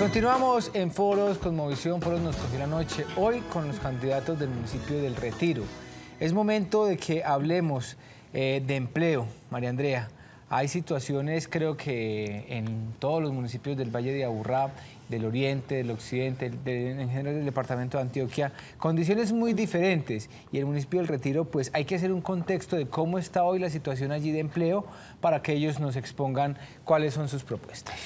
continuamos en foros, Cosmovisión, Foros nos cogió la noche, hoy con los candidatos del municipio del Retiro. Es momento de que hablemos eh, de empleo, María Andrea. Hay situaciones, creo que en todos los municipios del Valle de Aburrá, del Oriente, del Occidente, en general del departamento de Antioquia, condiciones muy diferentes. Y el municipio del Retiro, pues hay que hacer un contexto de cómo está hoy la situación allí de empleo para que ellos nos expongan cuáles son sus propuestas.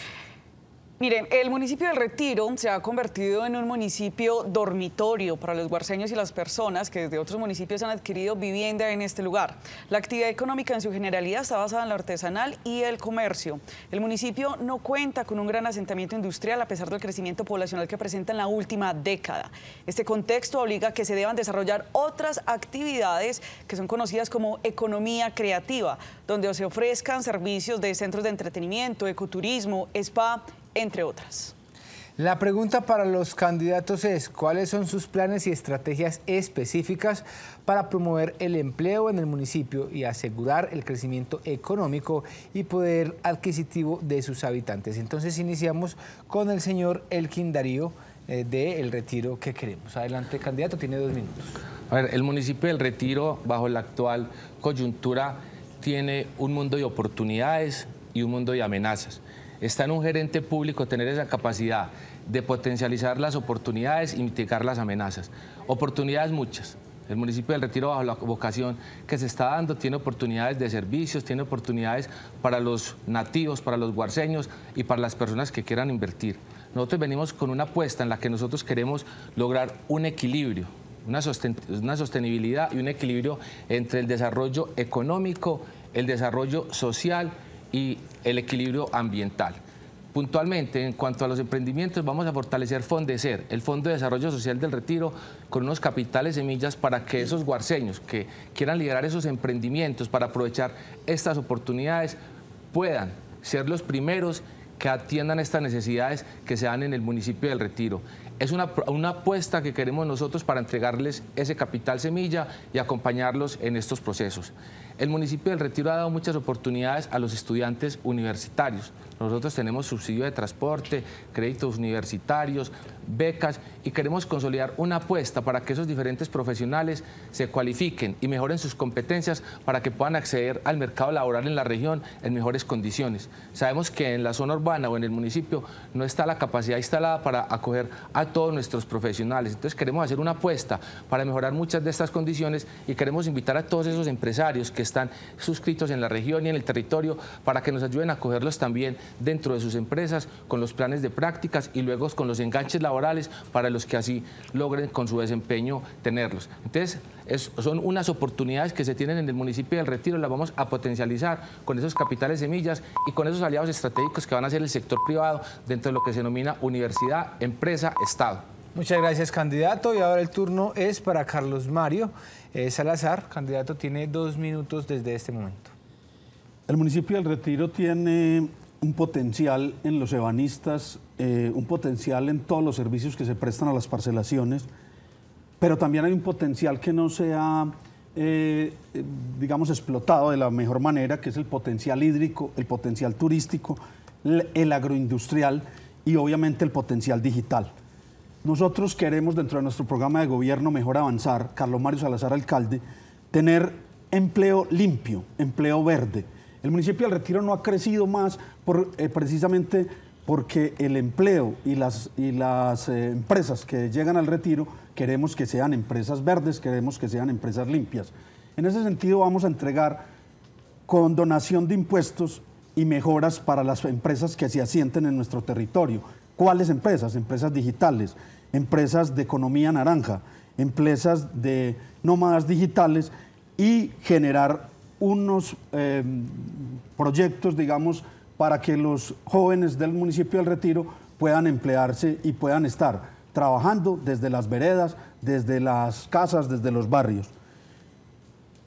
Miren, el municipio del Retiro se ha convertido en un municipio dormitorio para los guarceños y las personas que desde otros municipios han adquirido vivienda en este lugar. La actividad económica en su generalidad está basada en lo artesanal y el comercio. El municipio no cuenta con un gran asentamiento industrial a pesar del crecimiento poblacional que presenta en la última década. Este contexto obliga a que se deban desarrollar otras actividades que son conocidas como economía creativa, donde se ofrezcan servicios de centros de entretenimiento, ecoturismo, spa entre otras. La pregunta para los candidatos es, ¿cuáles son sus planes y estrategias específicas para promover el empleo en el municipio y asegurar el crecimiento económico y poder adquisitivo de sus habitantes? Entonces iniciamos con el señor Elkin Darío eh, de El Retiro que queremos. Adelante, candidato, tiene dos minutos. A ver, el municipio del Retiro, bajo la actual coyuntura, tiene un mundo de oportunidades y un mundo de amenazas está en un gerente público tener esa capacidad de potencializar las oportunidades y mitigar las amenazas. Oportunidades muchas. El municipio del Retiro, bajo la vocación que se está dando, tiene oportunidades de servicios, tiene oportunidades para los nativos, para los guarceños y para las personas que quieran invertir. Nosotros venimos con una apuesta en la que nosotros queremos lograr un equilibrio, una, una sostenibilidad y un equilibrio entre el desarrollo económico, el desarrollo social y el equilibrio ambiental. Puntualmente, en cuanto a los emprendimientos, vamos a fortalecer Fondecer, el Fondo de Desarrollo Social del Retiro, con unos capitales semillas para que esos guarceños que quieran liderar esos emprendimientos para aprovechar estas oportunidades puedan ser los primeros que atiendan estas necesidades que se dan en el municipio del Retiro. Es una, una, apuesta que queremos nosotros para entregarles ese capital semilla y acompañarlos en estos procesos. El municipio del Retiro ha dado muchas oportunidades a los estudiantes universitarios. Nosotros tenemos subsidio de transporte, créditos universitarios, becas y queremos consolidar una apuesta para que esos diferentes profesionales se cualifiquen y mejoren sus competencias para que puedan acceder al mercado laboral en la región en mejores condiciones. Sabemos que en la zona urbana o en el municipio no está la capacidad instalada para acoger a todos nuestros profesionales. Entonces queremos hacer una apuesta para mejorar muchas de estas condiciones y queremos invitar a todos esos empresarios que están suscritos en la región y en el territorio para que nos ayuden a acogerlos también dentro de sus empresas con los planes de prácticas y luego con los enganches laborales para los que así logren con su desempeño tenerlos. Entonces, son unas oportunidades que se tienen en el municipio del Retiro, las vamos a potencializar con esos capitales semillas y con esos aliados estratégicos que van a ser el sector privado dentro de lo que se denomina universidad, empresa, Estado. Muchas gracias, candidato. Y ahora el turno es para Carlos Mario eh, Salazar. Candidato, tiene dos minutos desde este momento. El municipio del Retiro tiene un potencial en los ebanistas, eh, un potencial en todos los servicios que se prestan a las parcelaciones, pero también hay un potencial que no se ha, eh, digamos, explotado de la mejor manera, que es el potencial hídrico, el potencial turístico, el agroindustrial y obviamente el potencial digital. Nosotros queremos dentro de nuestro programa de gobierno Mejor Avanzar, Carlos Mario Salazar, alcalde, tener empleo limpio, empleo verde. El municipio del Retiro no ha crecido más eh, precisamente porque el empleo y las, y las eh, empresas que llegan al retiro queremos que sean empresas verdes, queremos que sean empresas limpias. En ese sentido vamos a entregar con donación de impuestos y mejoras para las empresas que se asienten en nuestro territorio. ¿Cuáles empresas? Empresas digitales, empresas de economía naranja, empresas de nómadas digitales y generar unos em, proyectos, digamos, para que los jóvenes del municipio del Retiro puedan emplearse y puedan estar trabajando desde las veredas, desde las casas, desde los barrios.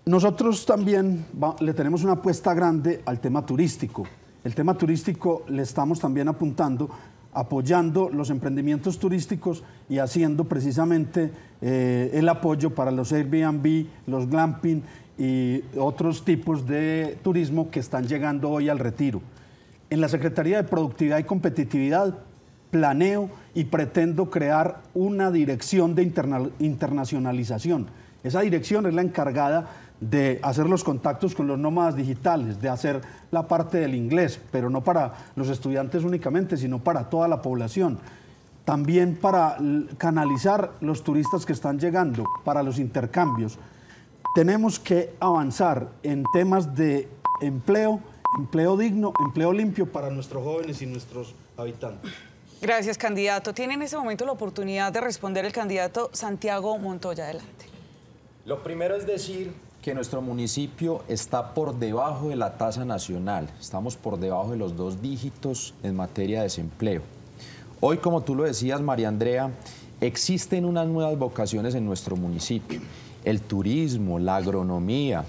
Nosotros también le tenemos una apuesta grande al tema turístico. El tema turístico le estamos también apuntando apoyando los emprendimientos turísticos y haciendo precisamente eh, el apoyo para los Airbnb, los glamping y otros tipos de turismo que están llegando hoy al retiro. En la Secretaría de Productividad y Competitividad planeo y pretendo crear una dirección de internacionalización. Esa dirección es la encargada de hacer los contactos con los nómadas digitales, de hacer la parte del inglés, pero no para los estudiantes únicamente, sino para toda la población. También para canalizar los turistas que están llegando, para los intercambios. Tenemos que avanzar en temas de empleo, empleo digno, empleo limpio para nuestros jóvenes y nuestros habitantes. Gracias, candidato. Tiene en este momento la oportunidad de responder el candidato Santiago Montoya. Adelante. Lo primero es decir que nuestro municipio está por debajo de la tasa nacional. Estamos por debajo de los dos dígitos en materia de desempleo. Hoy, como tú lo decías, María Andrea, existen unas nuevas vocaciones en nuestro municipio. El turismo, la agronomía,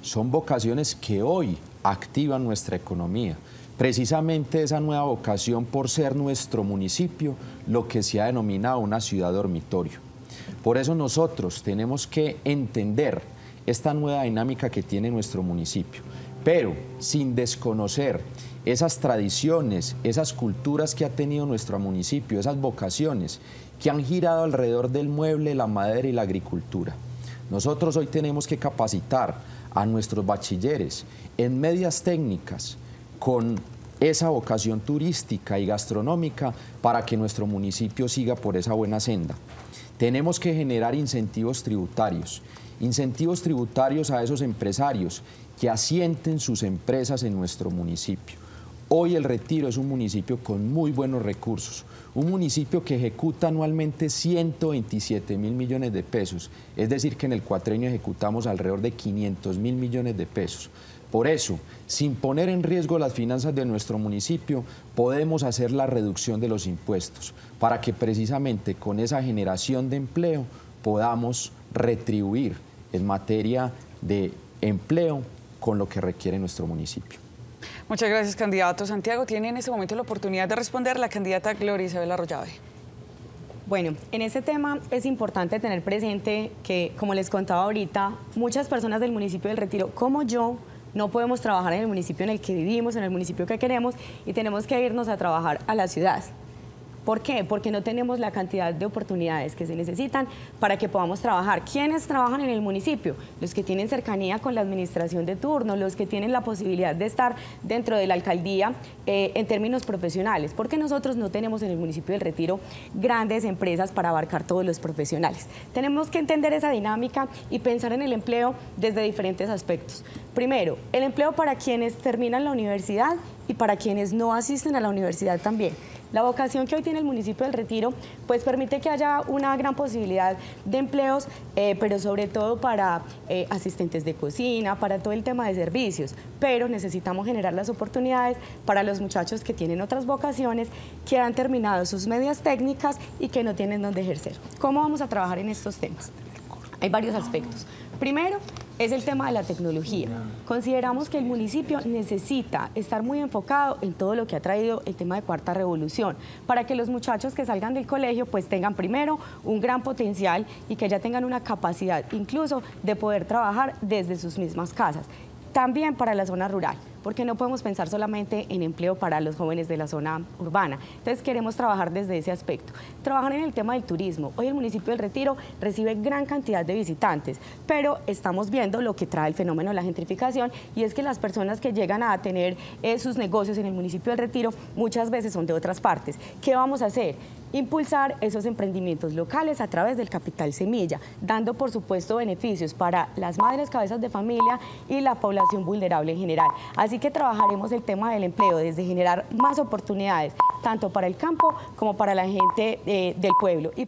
son vocaciones que hoy activan nuestra economía. Precisamente esa nueva vocación por ser nuestro municipio lo que se ha denominado una ciudad dormitorio. Por eso nosotros tenemos que entender esta nueva dinámica que tiene nuestro municipio, pero sin desconocer esas tradiciones, esas culturas que ha tenido nuestro municipio, esas vocaciones que han girado alrededor del mueble, la madera y la agricultura. Nosotros hoy tenemos que capacitar a nuestros bachilleres en medias técnicas con esa vocación turística y gastronómica para que nuestro municipio siga por esa buena senda. Tenemos que generar incentivos tributarios incentivos tributarios a esos empresarios que asienten sus empresas en nuestro municipio. Hoy el Retiro es un municipio con muy buenos recursos, un municipio que ejecuta anualmente 127 mil millones de pesos, es decir, que en el cuatrenio ejecutamos alrededor de 500 mil millones de pesos. Por eso, sin poner en riesgo las finanzas de nuestro municipio, podemos hacer la reducción de los impuestos para que precisamente con esa generación de empleo podamos retribuir en materia de empleo con lo que requiere nuestro municipio. Muchas gracias, candidato. Santiago, tiene en este momento la oportunidad de responder la candidata Gloria Isabel Arroyave. Bueno, en este tema es importante tener presente que, como les contaba ahorita, muchas personas del municipio del Retiro, como yo, no podemos trabajar en el municipio en el que vivimos, en el municipio que queremos, y tenemos que irnos a trabajar a la ciudad. ¿Por qué? Porque no tenemos la cantidad de oportunidades que se necesitan para que podamos trabajar. ¿Quiénes trabajan en el municipio? Los que tienen cercanía con la administración de turno, los que tienen la posibilidad de estar dentro de la alcaldía eh, en términos profesionales, porque nosotros no tenemos en el municipio del Retiro grandes empresas para abarcar todos los profesionales. Tenemos que entender esa dinámica y pensar en el empleo desde diferentes aspectos. Primero, el empleo para quienes terminan la universidad y para quienes no asisten a la universidad también. La vocación que hoy tiene el municipio del Retiro, pues permite que haya una gran posibilidad de empleos, eh, pero sobre todo para eh, asistentes de cocina, para todo el tema de servicios. Pero necesitamos generar las oportunidades para los muchachos que tienen otras vocaciones, que han terminado sus medias técnicas y que no tienen dónde ejercer. ¿Cómo vamos a trabajar en estos temas? Hay varios aspectos. Primero, es el tema de la tecnología. Consideramos que el municipio necesita estar muy enfocado en todo lo que ha traído el tema de cuarta revolución, para que los muchachos que salgan del colegio pues tengan primero un gran potencial y que ya tengan una capacidad incluso de poder trabajar desde sus mismas casas. También para la zona rural porque no podemos pensar solamente en empleo para los jóvenes de la zona urbana. Entonces queremos trabajar desde ese aspecto. Trabajar en el tema del turismo. Hoy el municipio del Retiro recibe gran cantidad de visitantes, pero estamos viendo lo que trae el fenómeno de la gentrificación y es que las personas que llegan a tener eh, sus negocios en el municipio del Retiro muchas veces son de otras partes. ¿Qué vamos a hacer? Impulsar esos emprendimientos locales a través del capital semilla, dando por supuesto beneficios para las madres cabezas de familia y la población vulnerable en general. Así que trabajaremos el tema del empleo desde generar más oportunidades, tanto para el campo como para la gente eh, del pueblo. Y